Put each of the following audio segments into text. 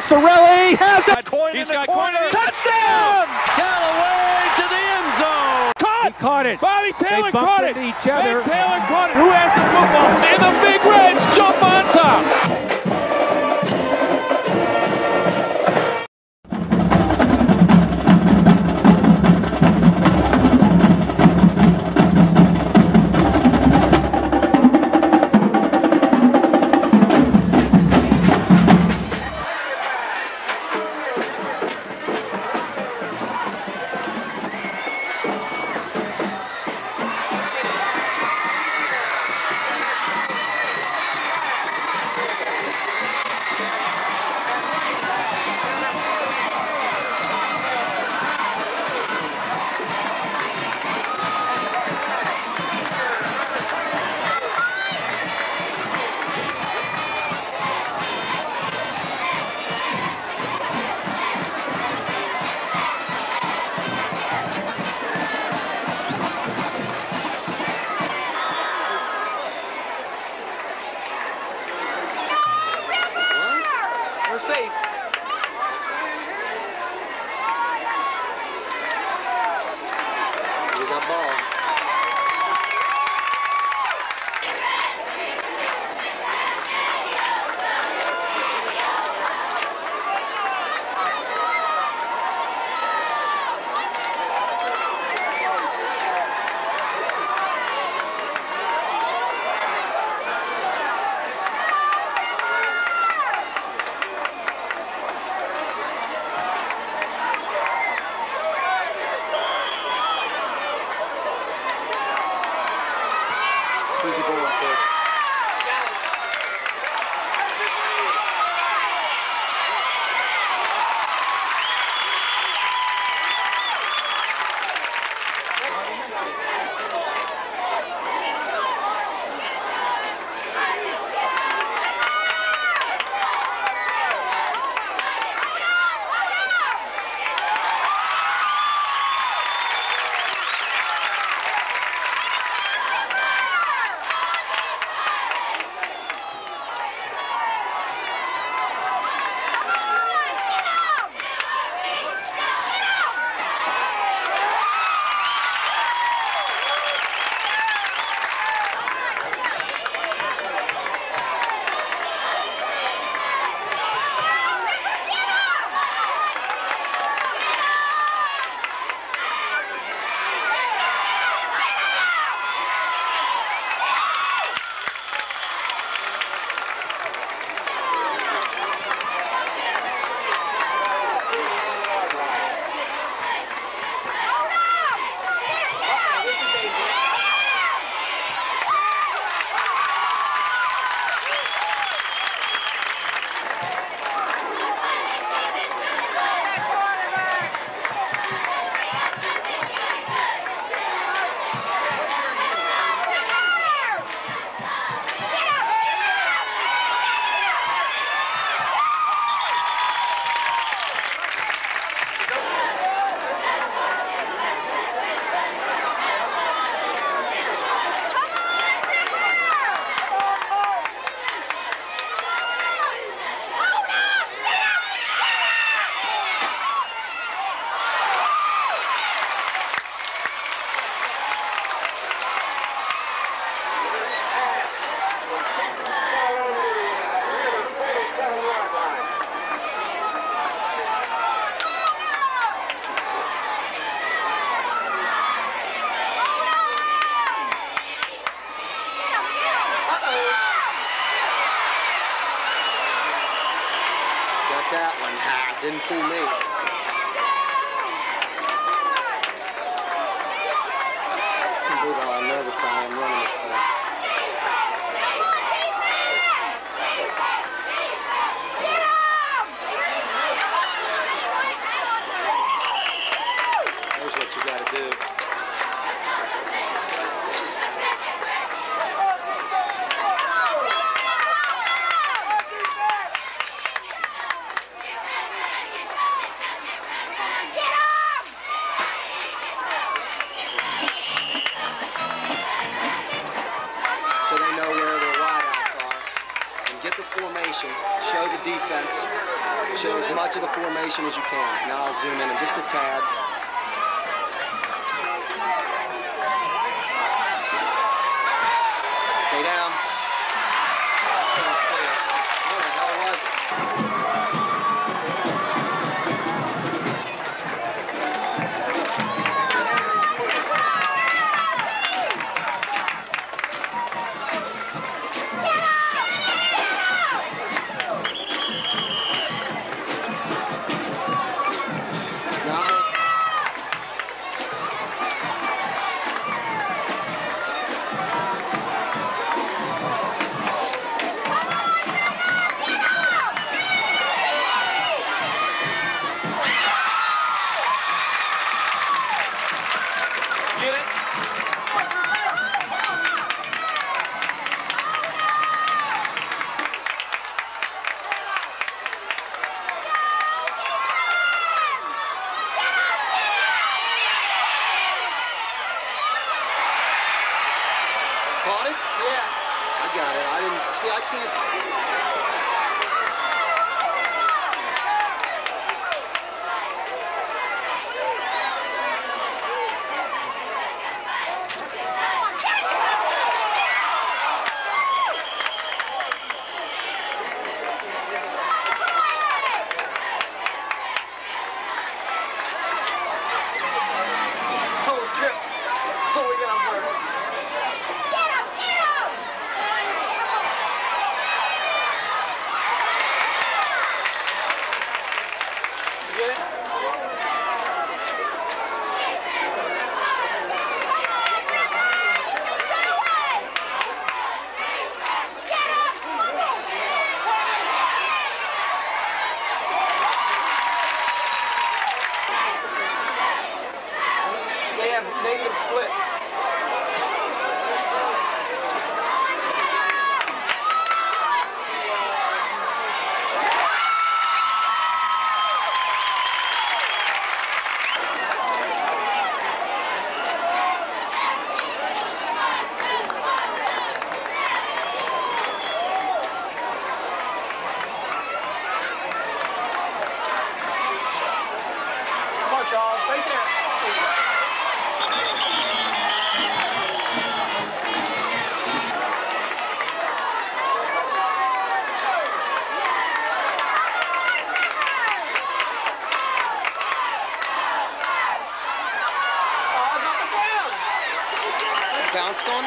Passarelli has it. Coin He's in the got corner. Coin in- Touchdown! Galloway to the end zone. Caught. He caught it. Bobby Taylor bumped caught it. each other. Ben Taylor caught it. Who has the football? And the Big Reds jump on top. Safe.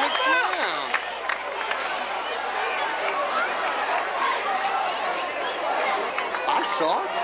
The. I saw it.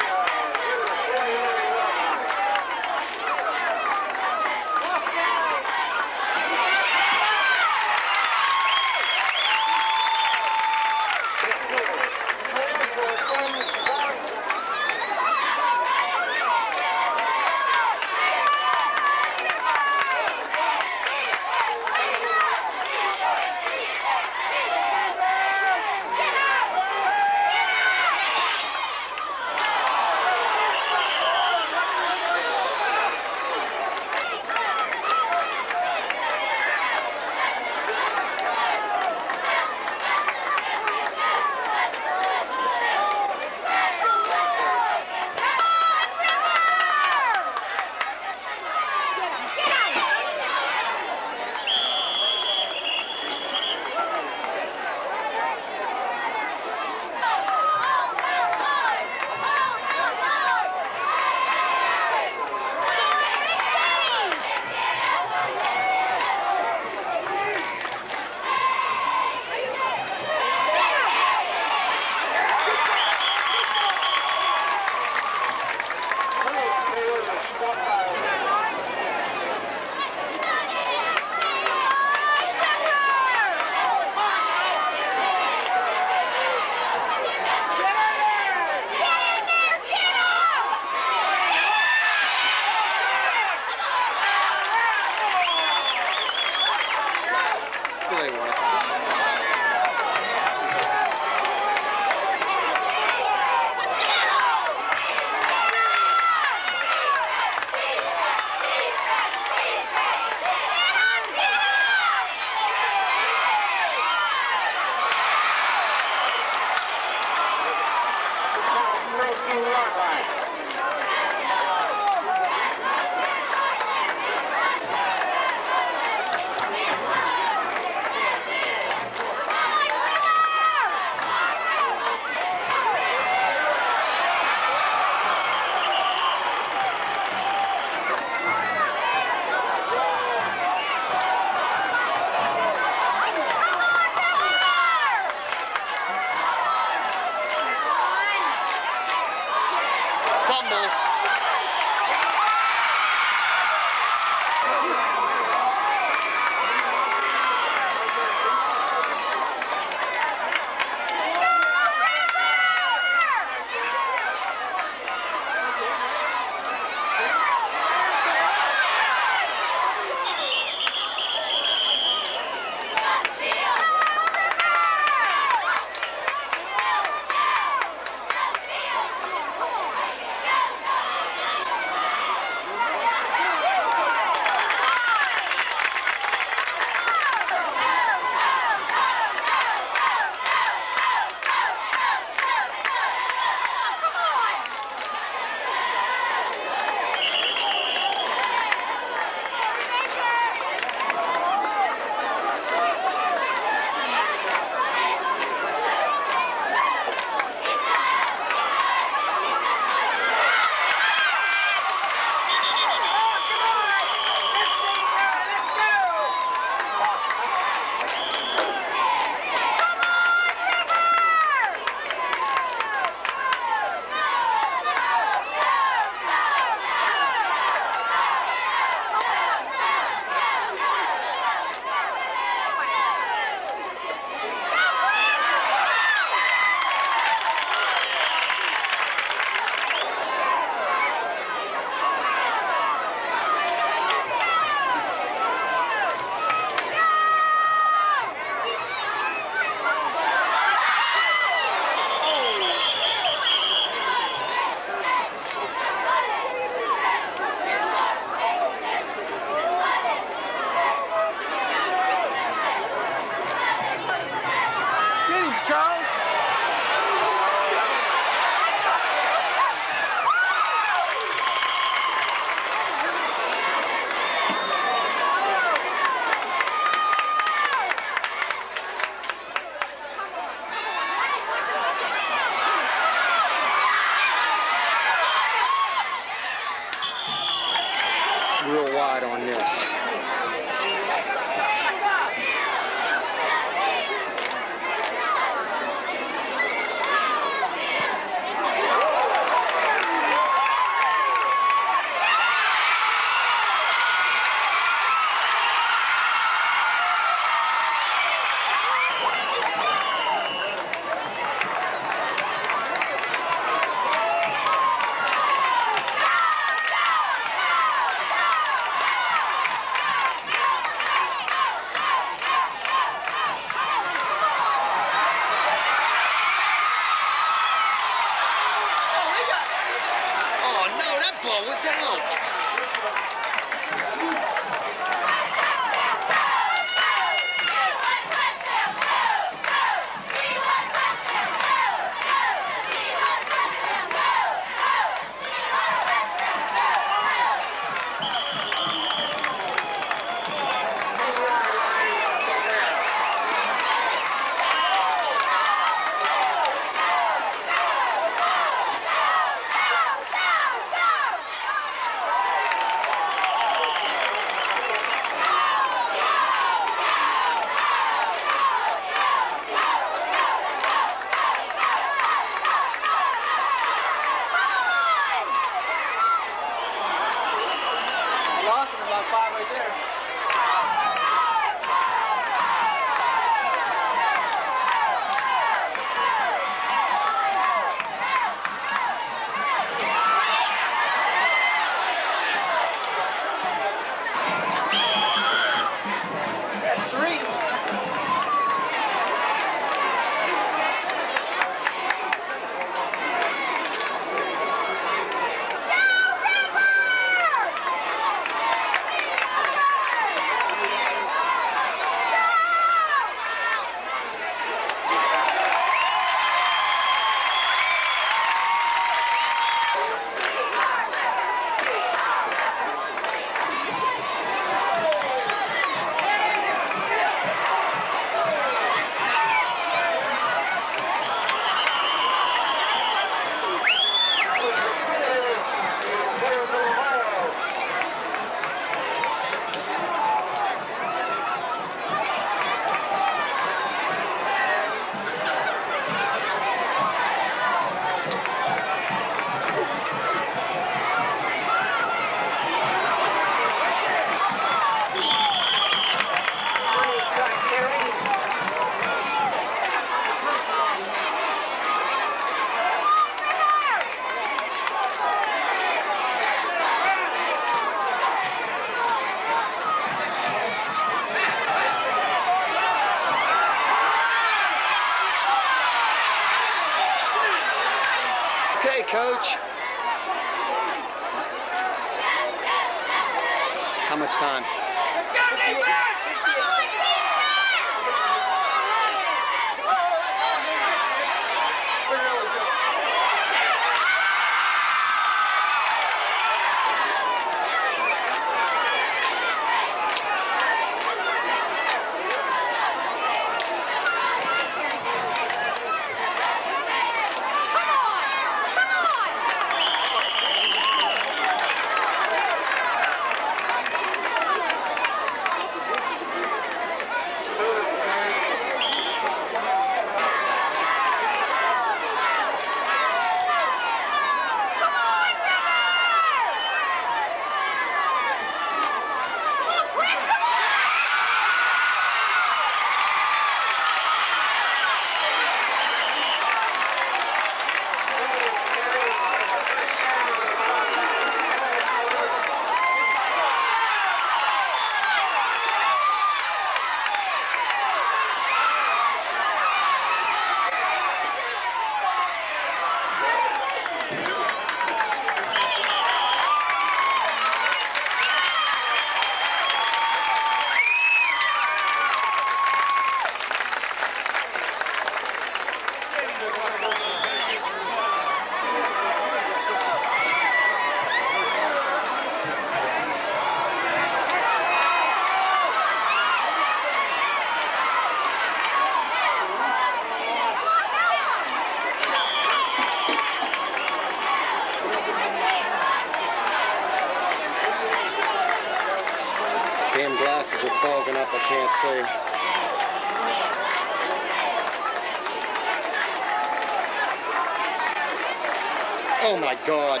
God.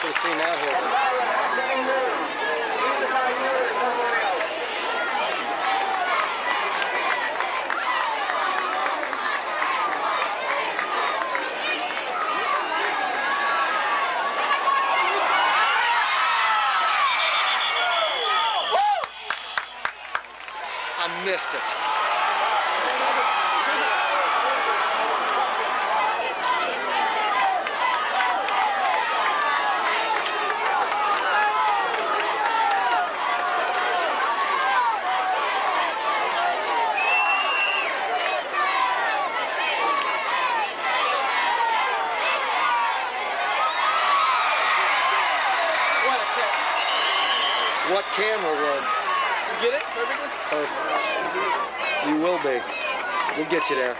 Should have seen that. I missed it. Camera would? You get it perfectly? Perfect. You will be. We'll get you there.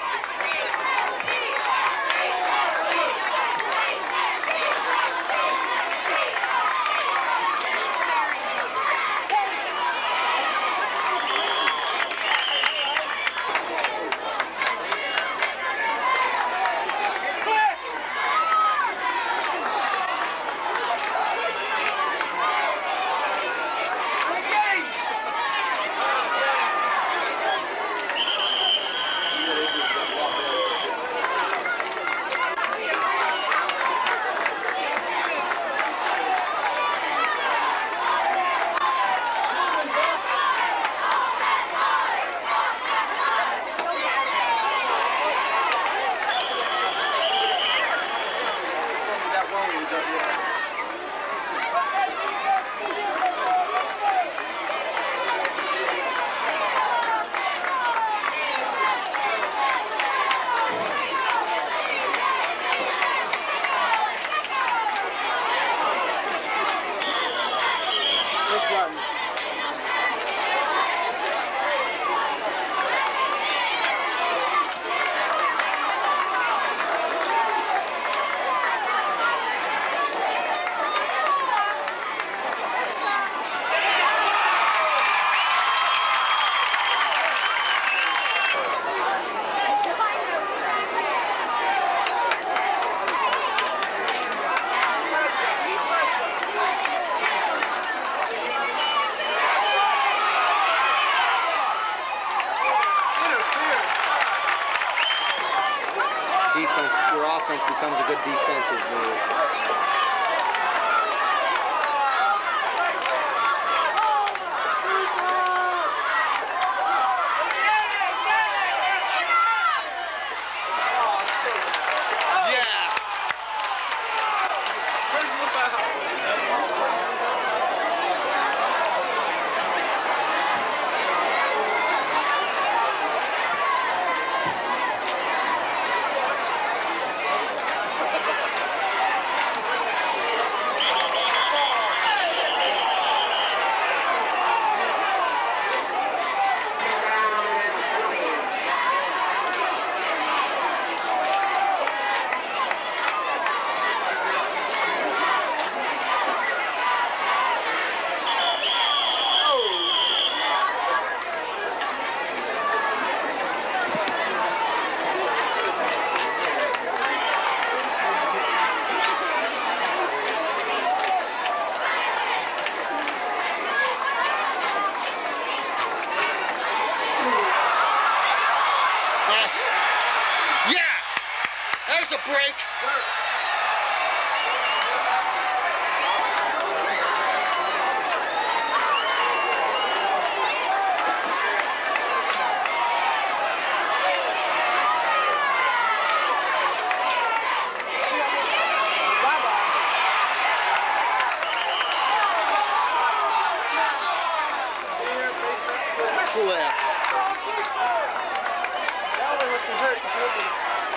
Clip.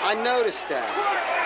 I noticed that.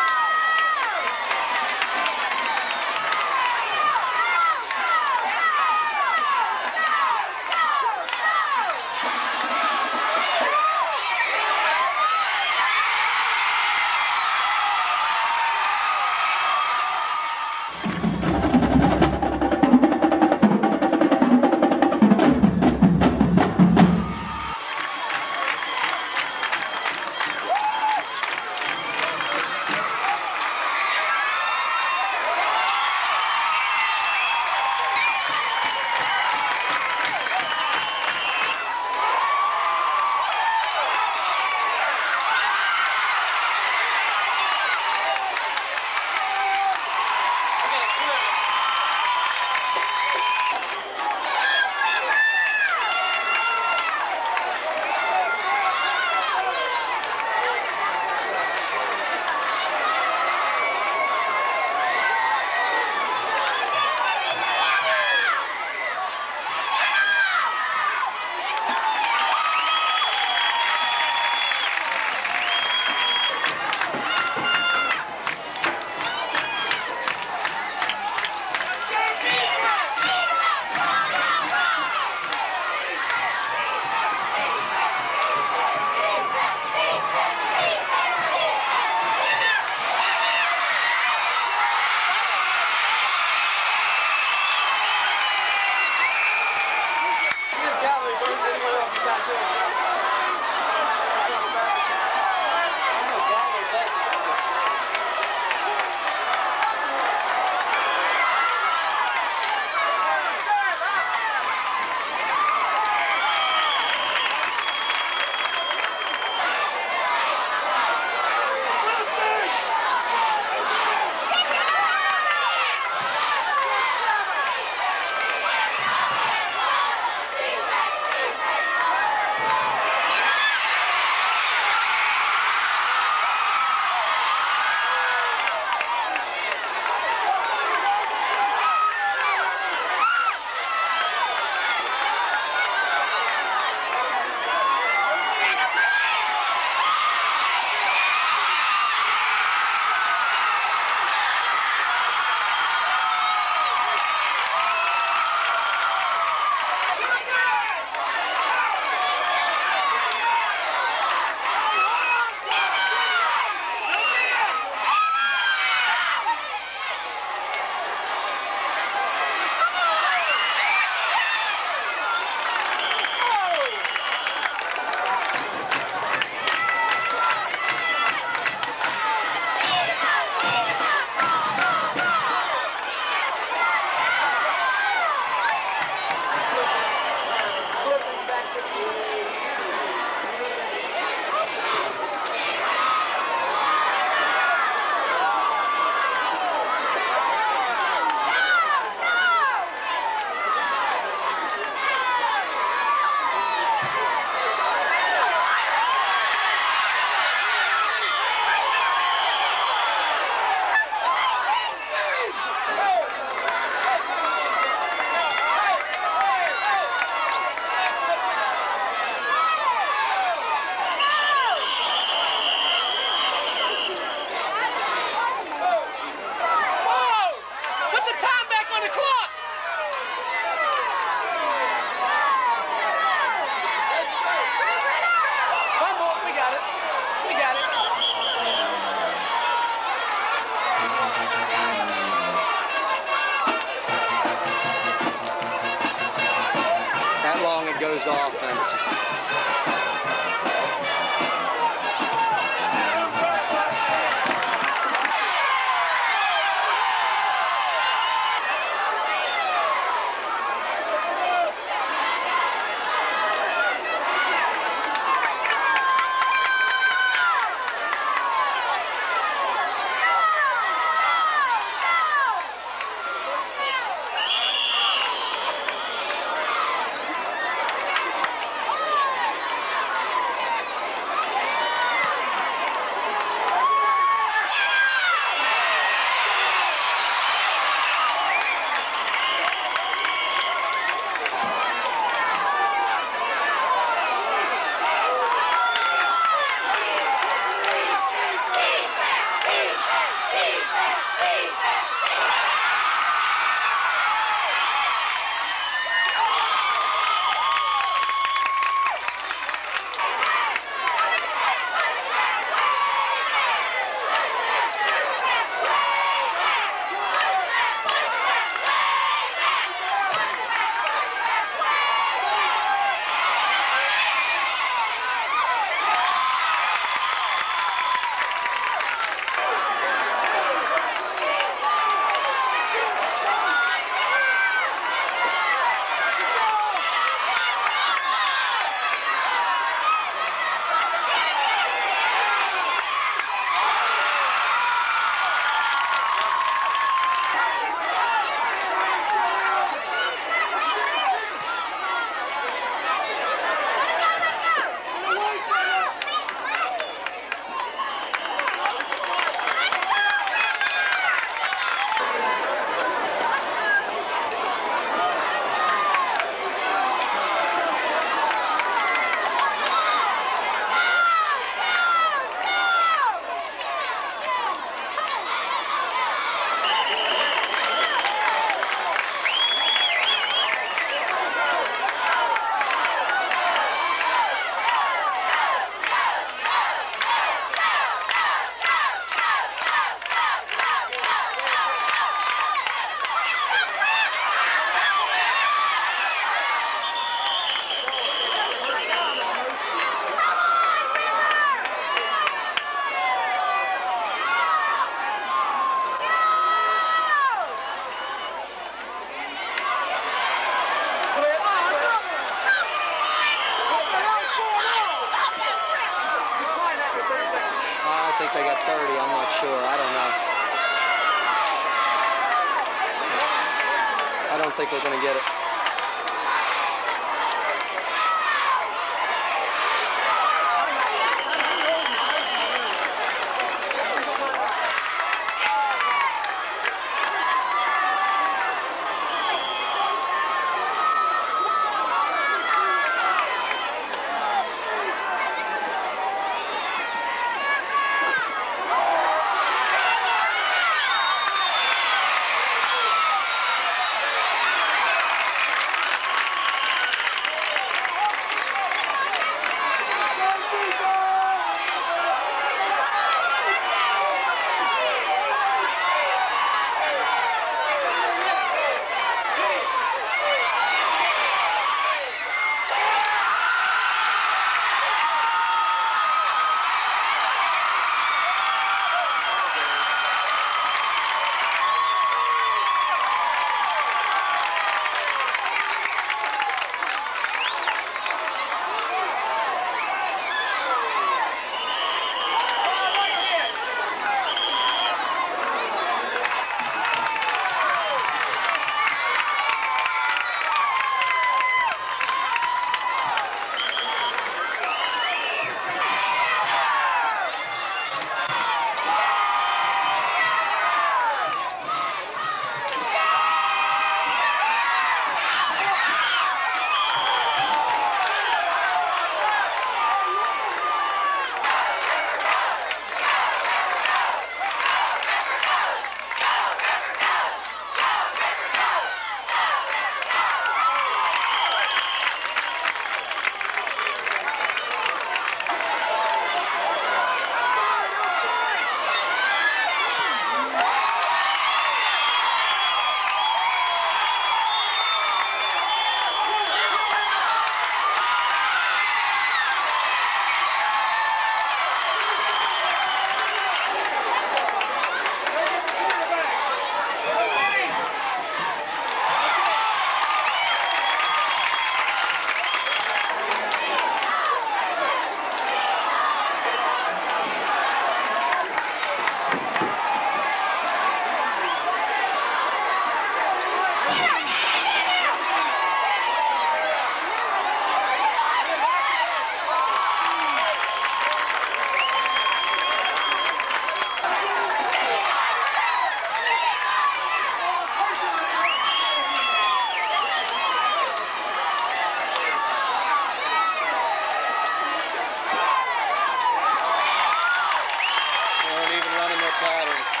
patterns.